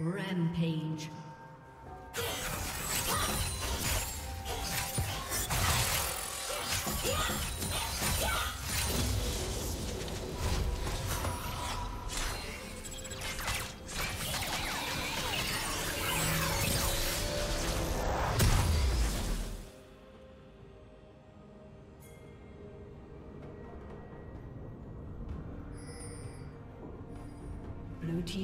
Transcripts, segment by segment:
Rampage.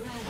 dragon.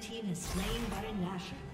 Team has slain Baron Nashor.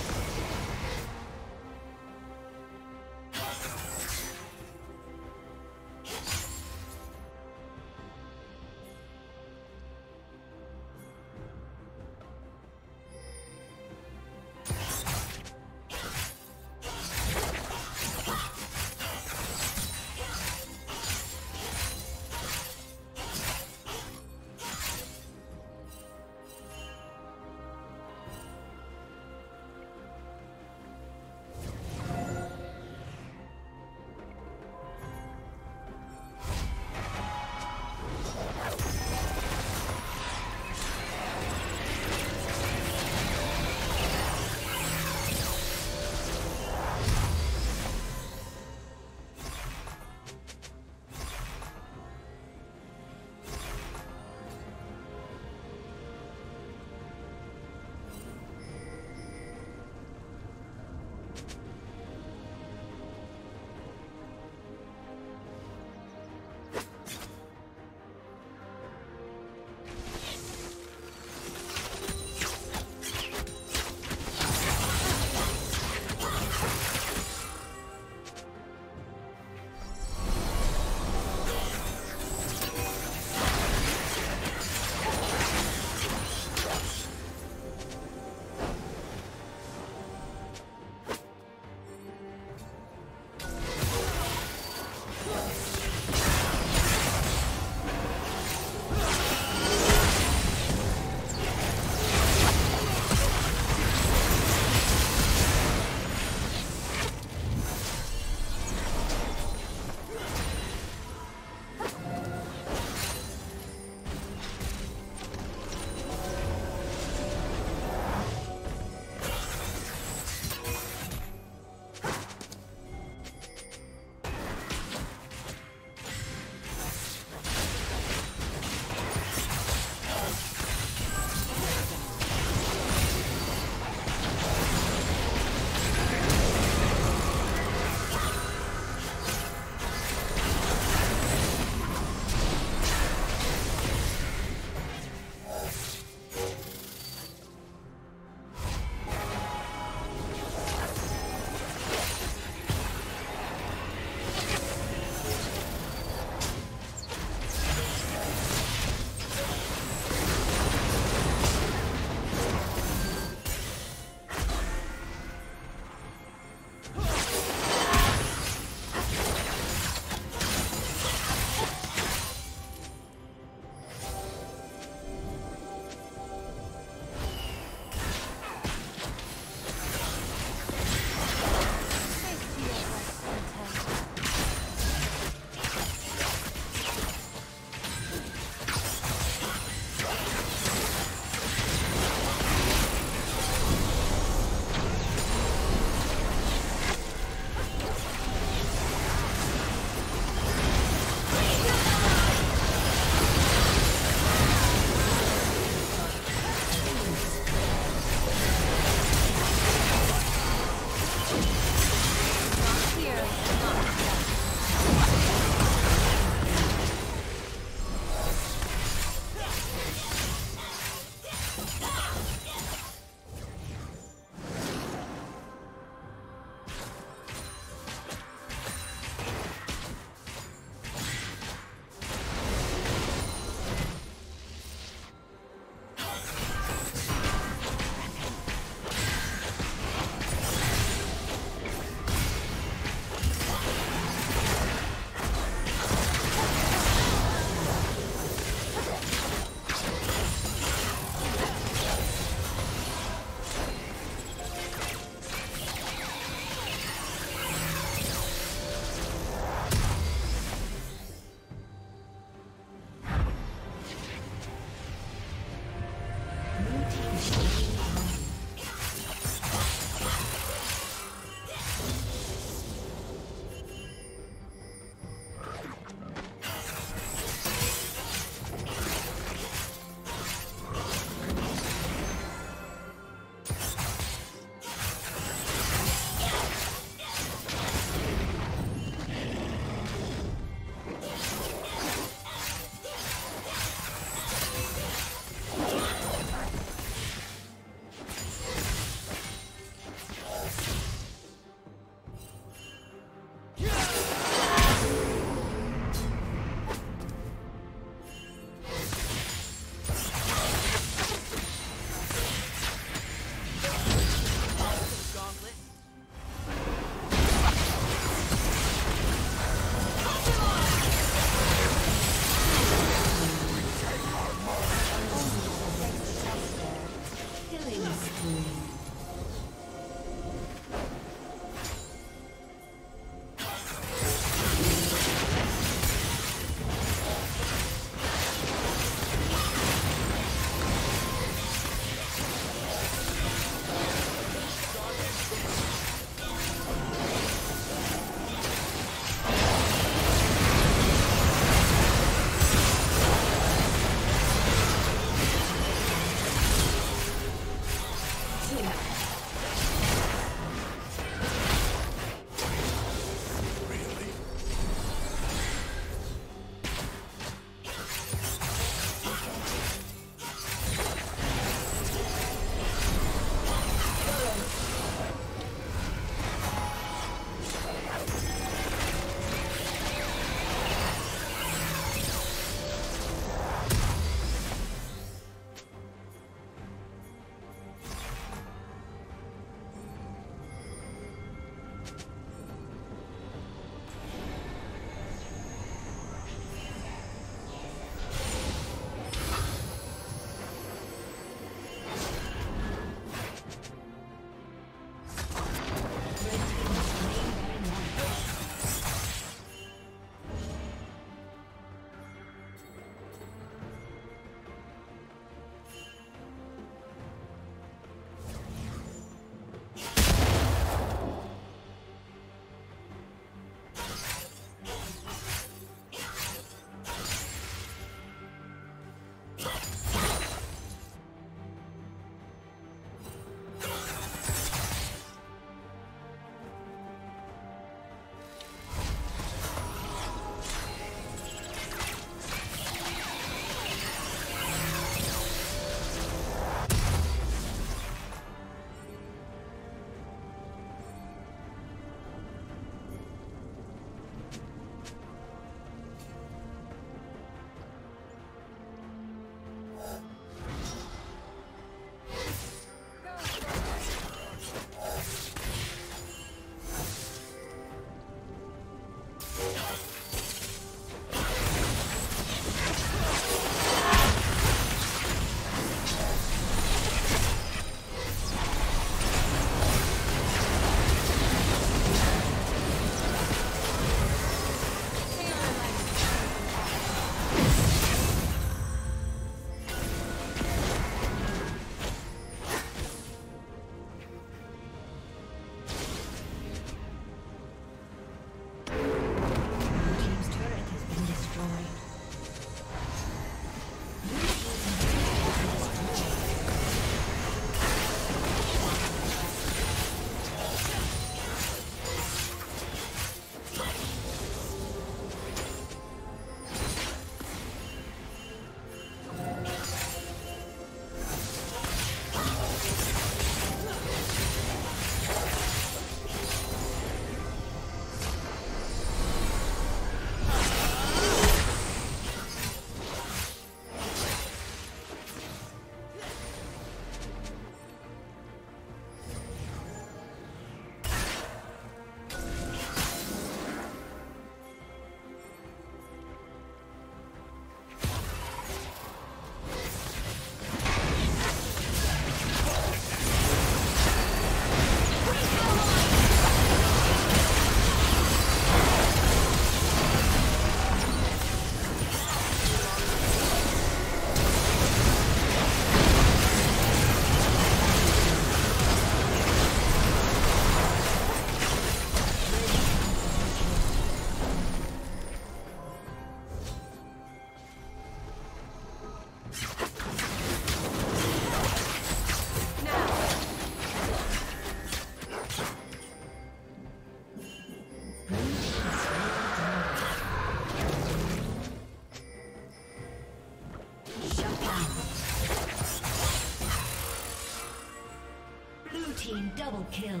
Kill.